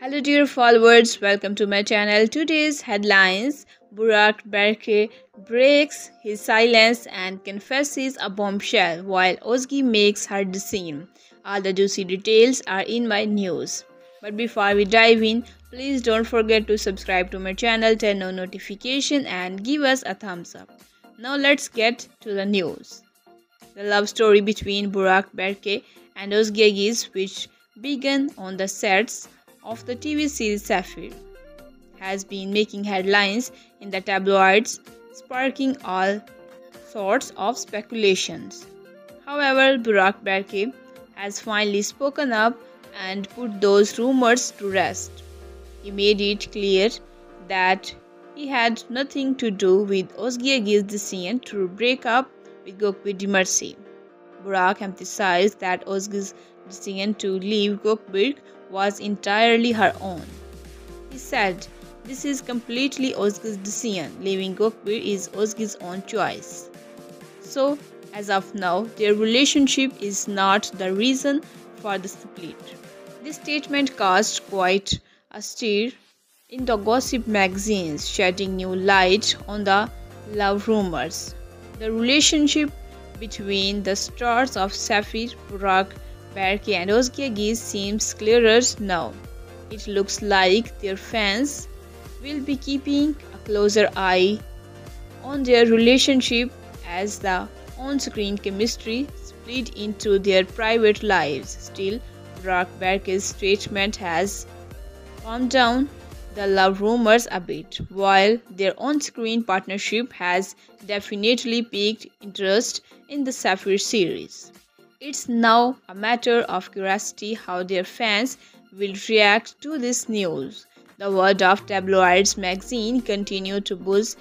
Hello dear followers, welcome to my channel. Today's headlines Burak Berkay breaks his silence and confesses a bombshell while Özge makes her decision. All the juicy details are in my news. But before we dive in, please don't forget to subscribe to my channel, turn on notification and give us a thumbs up. Now let's get to the news. The love story between Burak Berkay and Özge Yağız which began on the sets of the TV series Sapphire has been making headlines in the tabloids, sparking all sorts of speculations. However, Burak Berkay has finally spoken up and put those rumors to rest. He made it clear that he had nothing to do with Yağız's decision to break up with Gökberk Demirci. Burak emphasized that Özge's decision to leave Gökberk was entirely her own. He said, This is completely Özge's decision. Leaving Gökberk is Özge's own choice. So, as of now, their relationship is not the reason for the split. This statement caused quite a stir in the gossip magazines, shedding new light on the love rumors. The relationship between the stars of Sapphire, Burak, And Özge Yağız seems clearer now. It looks like their fans will be keeping a closer eye on their relationship as the on-screen chemistry split into their private lives. Still, Burak Berkay's statement has calmed down the love rumors a bit, while their on-screen partnership has definitely piqued interest in the Sapphire series. It's now a matter of curiosity how their fans will react to this news. The world of tabloids magazine continued to buzz